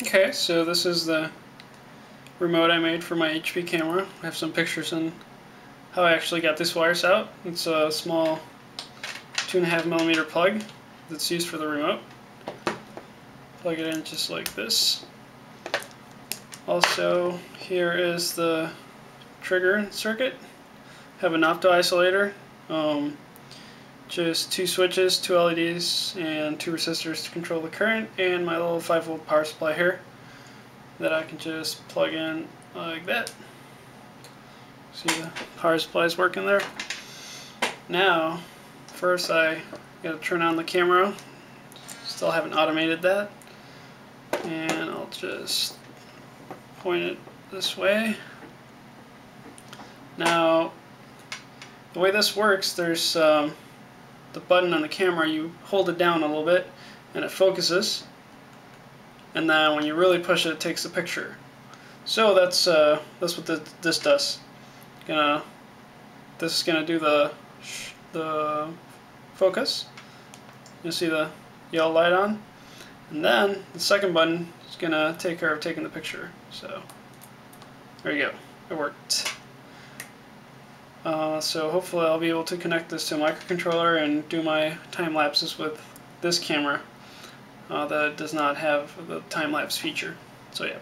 Okay, so this is the remote I made for my HP camera. I have some pictures on how I actually got this wires out. It's a small two and a half millimeter plug that's used for the remote. Plug it in just like this. Also, here is the trigger circuit. Have an opto isolator. Um, just two switches, two LEDs, and two resistors to control the current, and my little 5 volt power supply here that I can just plug in like that. See the power supply is working there. Now, first I gotta turn on the camera. Still haven't automated that. And I'll just point it this way. Now, the way this works, there's um, the button on the camera, you hold it down a little bit and it focuses. And then when you really push it, it takes a picture. So that's uh, that's what the, this does. Gonna this is gonna do the the focus. You see the yellow light on, and then the second button is gonna take care of taking the picture. So there you go. It worked. Uh, so hopefully I'll be able to connect this to a microcontroller and do my time lapses with this camera uh, that does not have the time lapse feature. So yeah.